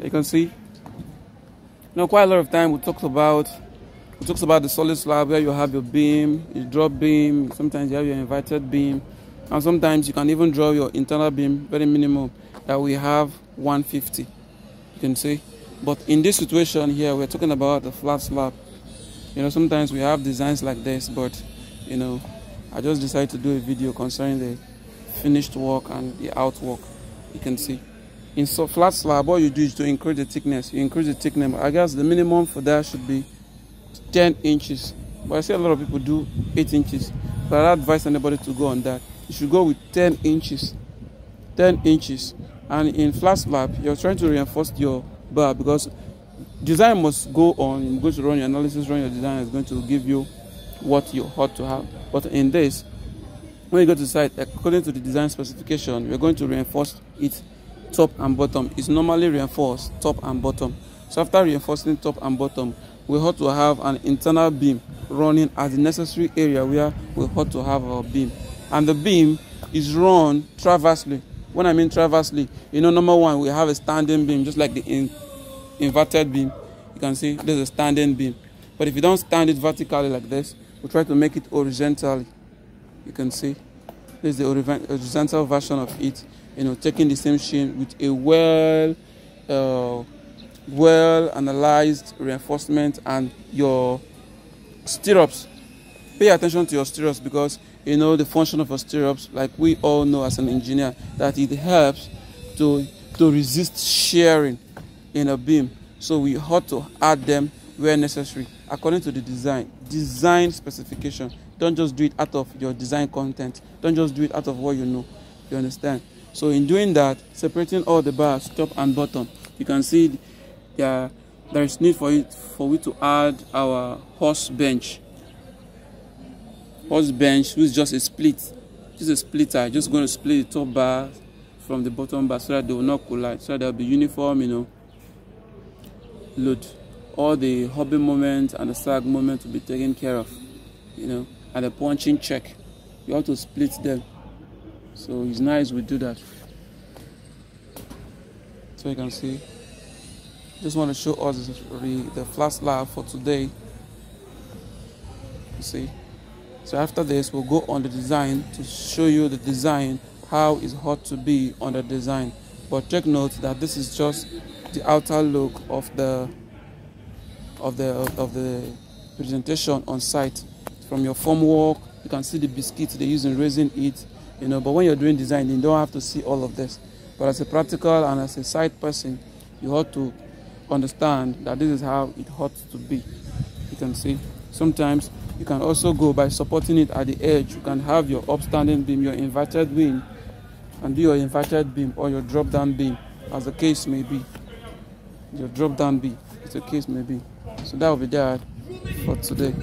You can see. Now, quite a lot of time we talked about we talked about the solid slab where you have your beam, your drop beam. Sometimes you have your inverted beam, and sometimes you can even draw your internal beam very minimum. That we have 150. You can see. But in this situation here, we're talking about the flat slab. You know, sometimes we have designs like this, but you know, I just decided to do a video concerning the finished work and the outwork. You can see. In so flat slab, what you do is to increase the thickness. You increase the thickness. I guess the minimum for that should be 10 inches. But I see a lot of people do 8 inches. But I advise anybody to go on that. You should go with 10 inches. 10 inches. And in flat slab, you're trying to reinforce your bar because design must go on. You're going to run your analysis, run your design is going to give you what you ought to have. But in this, when you go to site, according to the design specification, we're going to reinforce it top and bottom. It's normally reinforced top and bottom. So after reinforcing top and bottom, we ought to have an internal beam running at the necessary area where we ought to have our beam. And the beam is run transversely. When I mean transversely, you know, number one, we have a standing beam, just like the in, inverted beam. You can see there's a standing beam. But if you don't stand it vertically like this, we try to make it horizontally. You can see this is the horizontal version of it. You know, taking the same chain with a well, uh, well analyzed reinforcement and your stirrups. Pay attention to your stirrups because you know the function of your stirrups, like we all know as an engineer, that it helps to to resist shearing in a beam. So we ought to add them where necessary according to the design. Design specification. Don't just do it out of your design content. Don't just do it out of what you know. You understand so in doing that separating all the bars top and bottom you can see there there is need for it for we to add our horse bench. Horse bench which is just a split just a splitter. Just going to split the top bar from the bottom bar so that they will not collide so that they'll be uniform you know load. All the hogging moment and the sag moment to be taken care of you know and the punching check. You have to split them so it's nice we do that. So you can see just want to show us the, the flat slab for today. You see? So after this we'll go on the design to show you the design how it's hot to be on the design. But take note that this is just the outer look of the of the of the presentation on site. From your form work you can see the biscuits they use in raising it you know but when you're doing design you don't have to see all of this. But as a practical and as a site person you ought to understand that this is how it ought to be. You can see sometimes you can also go by supporting it at the edge. You can have your upstanding beam your inverted beam and do your inverted beam or your drop down beam as the case may be. Your drop down beam as the case may be. So that will be that for today